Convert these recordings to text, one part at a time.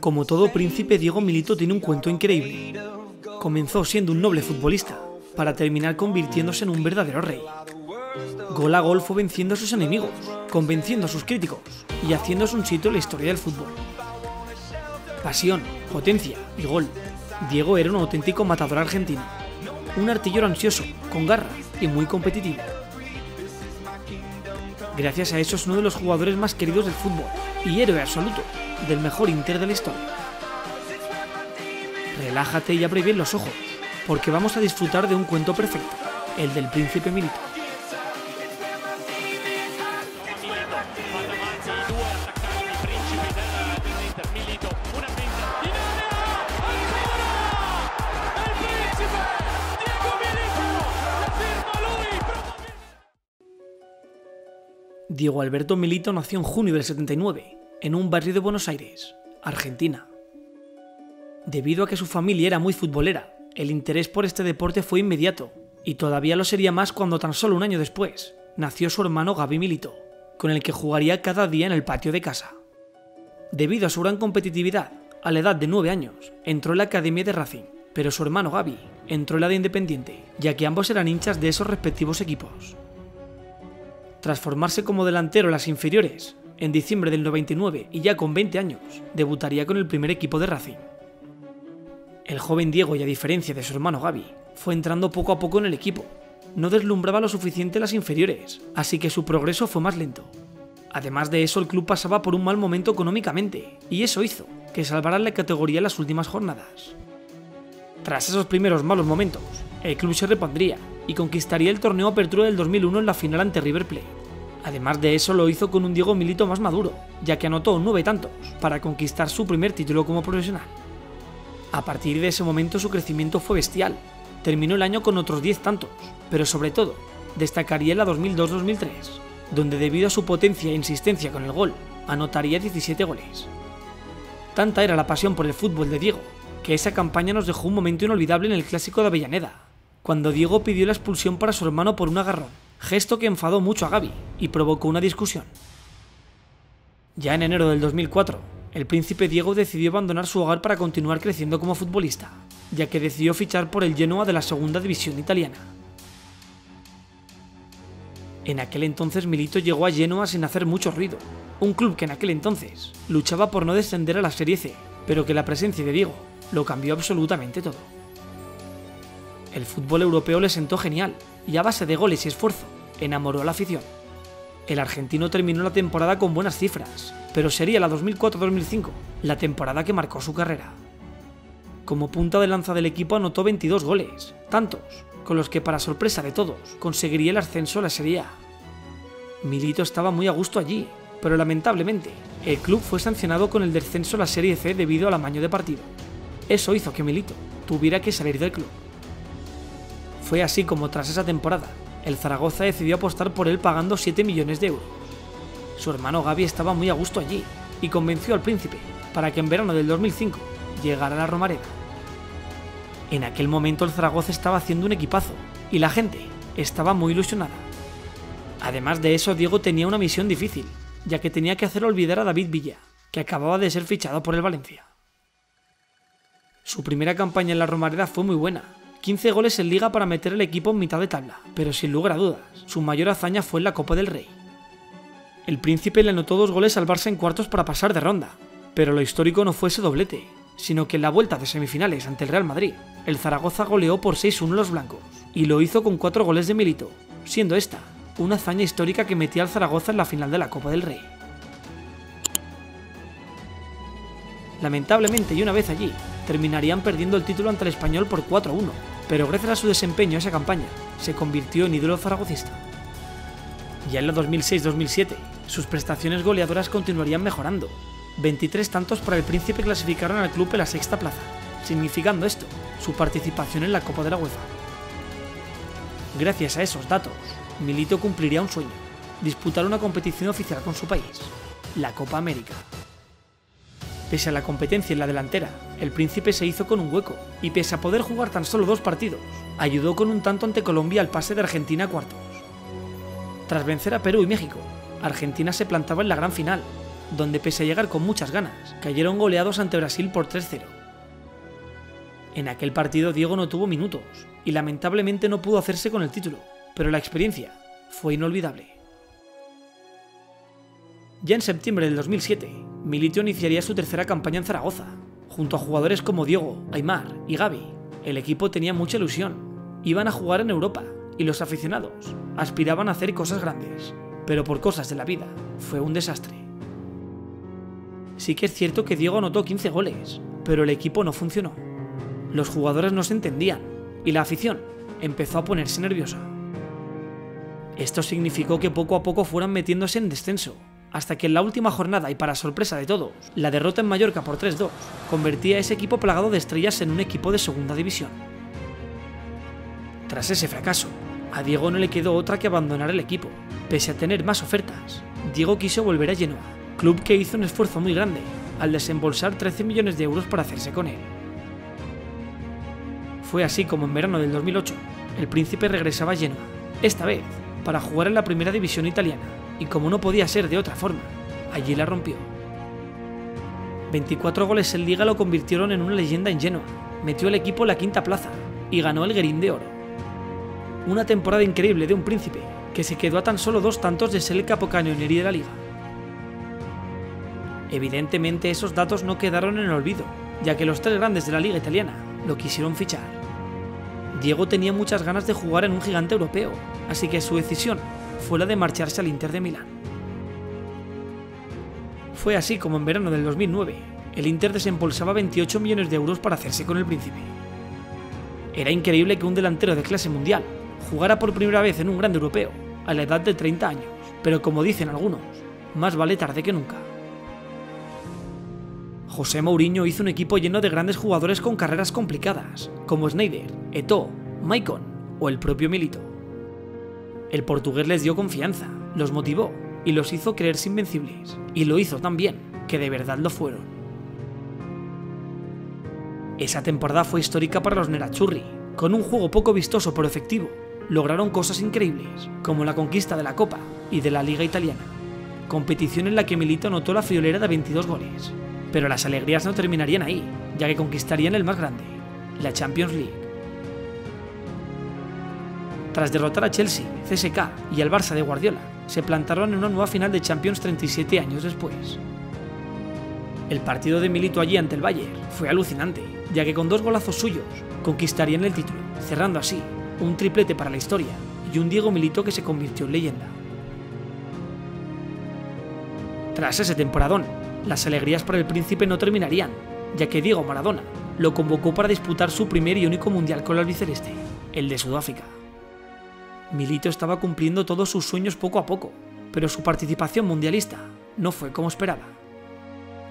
Como todo príncipe, Diego Milito tiene un cuento increíble. Comenzó siendo un noble futbolista, para terminar convirtiéndose en un verdadero rey. Gol a gol fue venciendo a sus enemigos, convenciendo a sus críticos y haciéndose un sitio en la historia del fútbol. Pasión, potencia y gol. Diego era un auténtico matador argentino. Un artillero ansioso, con garra y muy competitivo. Gracias a eso es uno de los jugadores más queridos del fútbol y héroe absoluto del mejor Inter de la historia. Relájate y abre bien los ojos, porque vamos a disfrutar de un cuento perfecto, el del príncipe Milito. Diego Alberto Milito nació en junio del 79, en un barrio de Buenos Aires, Argentina. Debido a que su familia era muy futbolera, el interés por este deporte fue inmediato, y todavía lo sería más cuando tan solo un año después nació su hermano Gaby Milito, con el que jugaría cada día en el patio de casa. Debido a su gran competitividad, a la edad de 9 años, entró en la academia de Racing, pero su hermano Gaby entró en la de Independiente, ya que ambos eran hinchas de esos respectivos equipos. Tras formarse como delantero en las inferiores, en diciembre del 99 y ya con 20 años, debutaría con el primer equipo de Racing. El joven Diego, y a diferencia de su hermano Gaby, fue entrando poco a poco en el equipo. No deslumbraba lo suficiente en las inferiores, así que su progreso fue más lento. Además de eso, el club pasaba por un mal momento económicamente, y eso hizo que salvaran la categoría en las últimas jornadas. Tras esos primeros malos momentos, el club se repondría y conquistaría el torneo Apertura del 2001 en la final ante River Plate. Además de eso lo hizo con un Diego Milito más maduro, ya que anotó nueve tantos para conquistar su primer título como profesional. A partir de ese momento su crecimiento fue bestial. Terminó el año con otros 10 tantos, pero sobre todo, destacaría la 2002-2003, donde debido a su potencia e insistencia con el gol, anotaría 17 goles. Tanta era la pasión por el fútbol de Diego, que esa campaña nos dejó un momento inolvidable en el clásico de Avellaneda, cuando Diego pidió la expulsión para su hermano por un agarrón, gesto que enfadó mucho a Gaby y provocó una discusión. Ya en enero del 2004, el príncipe Diego decidió abandonar su hogar para continuar creciendo como futbolista, ya que decidió fichar por el Genoa de la segunda división italiana. En aquel entonces Milito llegó a Genoa sin hacer mucho ruido, un club que en aquel entonces luchaba por no descender a la Serie C, pero que la presencia de Diego lo cambió absolutamente todo. El fútbol europeo le sentó genial y a base de goles y esfuerzo enamoró a la afición. El argentino terminó la temporada con buenas cifras, pero sería la 2004-2005 la temporada que marcó su carrera. Como punta de lanza del equipo anotó 22 goles, tantos, con los que para sorpresa de todos conseguiría el ascenso a la Serie A. Milito estaba muy a gusto allí, pero lamentablemente el club fue sancionado con el descenso a la Serie C debido al amaño de partido. Eso hizo que Milito tuviera que salir del club. Fue así como tras esa temporada, el Zaragoza decidió apostar por él pagando 7 millones de euros. Su hermano Gaby estaba muy a gusto allí y convenció al príncipe para que en verano del 2005 llegara a la Romareda. En aquel momento el Zaragoza estaba haciendo un equipazo y la gente estaba muy ilusionada. Además de eso, Diego tenía una misión difícil, ya que tenía que hacer olvidar a David Villa, que acababa de ser fichado por el Valencia. Su primera campaña en la Romareda fue muy buena, 15 goles en liga para meter el equipo en mitad de tabla, pero sin lugar a dudas, su mayor hazaña fue en la Copa del Rey. El príncipe le anotó dos goles al Barça en cuartos para pasar de ronda, pero lo histórico no fue ese doblete, sino que en la vuelta de semifinales ante el Real Madrid, el Zaragoza goleó por 6-1 los blancos, y lo hizo con cuatro goles de Milito, siendo esta una hazaña histórica que metía al Zaragoza en la final de la Copa del Rey. Lamentablemente, y una vez allí, terminarían perdiendo el título ante el español por 4-1, pero gracias a su desempeño en esa campaña, se convirtió en ídolo zaragocista. Ya en la 2006-2007, sus prestaciones goleadoras continuarían mejorando. 23 tantos para el Príncipe clasificaron al club en la sexta plaza, significando esto su participación en la Copa de la UEFA. Gracias a esos datos, Milito cumpliría un sueño, disputar una competición oficial con su país, la Copa América. Pese a la competencia en la delantera, el príncipe se hizo con un hueco y pese a poder jugar tan solo dos partidos, ayudó con un tanto ante Colombia al pase de Argentina a cuartos. Tras vencer a Perú y México, Argentina se plantaba en la gran final, donde pese a llegar con muchas ganas, cayeron goleados ante Brasil por 3-0. En aquel partido Diego no tuvo minutos y lamentablemente no pudo hacerse con el título, pero la experiencia fue inolvidable. Ya en septiembre del 2007, Milito iniciaría su tercera campaña en Zaragoza. Junto a jugadores como Diego, Aymar y Gaby, el equipo tenía mucha ilusión. Iban a jugar en Europa y los aficionados aspiraban a hacer cosas grandes, pero por cosas de la vida fue un desastre. Sí que es cierto que Diego anotó 15 goles, pero el equipo no funcionó. Los jugadores no se entendían y la afición empezó a ponerse nerviosa. Esto significó que poco a poco fueran metiéndose en descenso, hasta que en la última jornada y para sorpresa de todos, la derrota en Mallorca por 3-2 convertía a ese equipo plagado de estrellas en un equipo de segunda división. Tras ese fracaso, a Diego no le quedó otra que abandonar el equipo. Pese a tener más ofertas, Diego quiso volver a Genoa, club que hizo un esfuerzo muy grande al desembolsar 13 millones de euros para hacerse con él. Fue así como en verano del 2008, el príncipe regresaba a Genoa, esta vez para jugar en la primera división italiana, y como no podía ser de otra forma, allí la rompió. 24 goles en liga lo convirtieron en una leyenda en Genoa, metió el equipo en la quinta plaza y ganó el Guerín de Oro. Una temporada increíble de un príncipe que se quedó a tan solo dos tantos de ser el capocannonieri de la liga. Evidentemente esos datos no quedaron en el olvido, ya que los tres grandes de la liga italiana lo quisieron fichar. Diego tenía muchas ganas de jugar en un gigante europeo, así que su decisión fue la de marcharse al Inter de Milán. Fue así como en verano del 2009, el Inter desembolsaba 28 millones de euros para hacerse con el príncipe. Era increíble que un delantero de clase mundial jugara por primera vez en un grande europeo, a la edad de 30 años, pero como dicen algunos, más vale tarde que nunca. José Mourinho hizo un equipo lleno de grandes jugadores con carreras complicadas, como Snyder, Eto'o, Maicon o el propio Milito. El portugués les dio confianza, los motivó y los hizo creerse invencibles, y lo hizo tan bien que de verdad lo fueron. Esa temporada fue histórica para los Nerazzurri, con un juego poco vistoso pero efectivo, lograron cosas increíbles, como la conquista de la Copa y de la Liga Italiana, competición en la que Milito anotó la friolera de 22 goles. Pero las alegrías no terminarían ahí, ya que conquistarían el más grande, la Champions League. Tras derrotar a Chelsea, CSK y al Barça de Guardiola, se plantaron en una nueva final de Champions 37 años después. El partido de Milito allí ante el Bayern fue alucinante, ya que con dos golazos suyos conquistarían el título, cerrando así un triplete para la historia y un Diego Milito que se convirtió en leyenda. Tras ese temporadón, las alegrías para el príncipe no terminarían, ya que Diego Maradona lo convocó para disputar su primer y único mundial con el albiceleste, el de Sudáfrica. Milito estaba cumpliendo todos sus sueños poco a poco, pero su participación mundialista no fue como esperaba.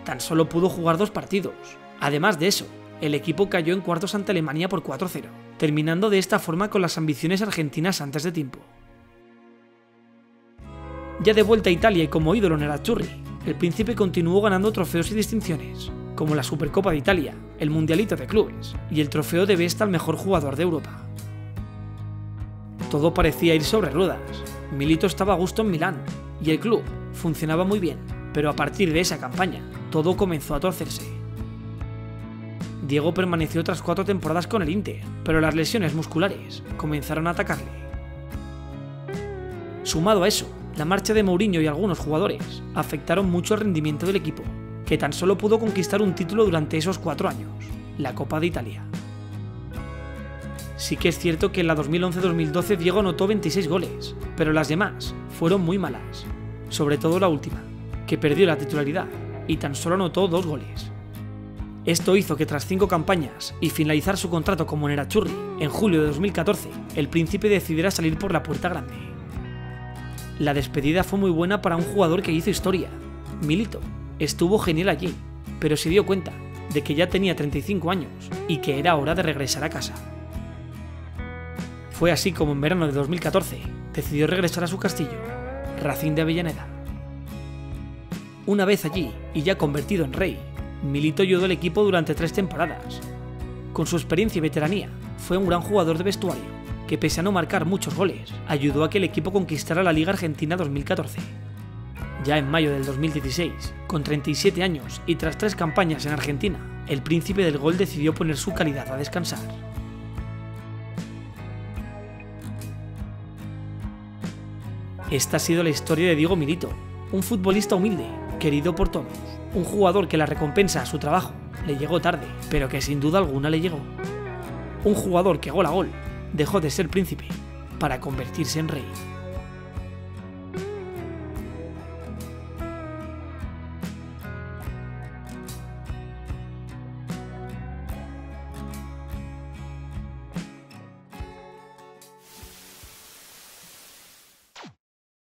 Tan solo pudo jugar dos partidos. Además de eso, el equipo cayó en cuartos ante Alemania por 4-0, terminando de esta forma con las ambiciones argentinas antes de tiempo. Ya de vuelta a Italia y como ídolo en el Azzurri, el príncipe continuó ganando trofeos y distinciones, como la Supercopa de Italia, el Mundialito de Clubes y el trofeo de Besta al mejor jugador de Europa. Todo parecía ir sobre ruedas. Milito estaba a gusto en Milán y el club funcionaba muy bien, pero a partir de esa campaña todo comenzó a torcerse. Diego permaneció otras cuatro temporadas con el Inter, pero las lesiones musculares comenzaron a atacarle. Sumado a eso, la marcha de Mourinho y algunos jugadores afectaron mucho el rendimiento del equipo, que tan solo pudo conquistar un título durante esos cuatro años, la Copa de Italia. Sí que es cierto que en la 2011-2012 Diego anotó 26 goles, pero las demás fueron muy malas, sobre todo la última, que perdió la titularidad y tan solo anotó dos goles. Esto hizo que tras cinco campañas y finalizar su contrato como Nerazzurri en julio de 2014, el príncipe decidiera salir por la puerta grande. La despedida fue muy buena para un jugador que hizo historia. Milito estuvo genial allí, pero se dio cuenta de que ya tenía 35 años y que era hora de regresar a casa. Fue así como en verano de 2014 decidió regresar a su castillo, Racing de Avellaneda. Una vez allí, y ya convertido en rey, Milito ayudó al equipo durante tres temporadas. Con su experiencia y veteranía, fue un gran jugador de vestuario, que pese a no marcar muchos goles, ayudó a que el equipo conquistara la Liga Argentina 2014. Ya en mayo del 2016, con 37 años y tras tres campañas en Argentina, el príncipe del gol decidió poner su calidad a descansar. Esta ha sido la historia de Diego Milito, un futbolista humilde, querido por todos, un jugador que la recompensa a su trabajo le llegó tarde, pero que sin duda alguna le llegó. Un jugador que gol a gol dejó de ser príncipe para convertirse en rey.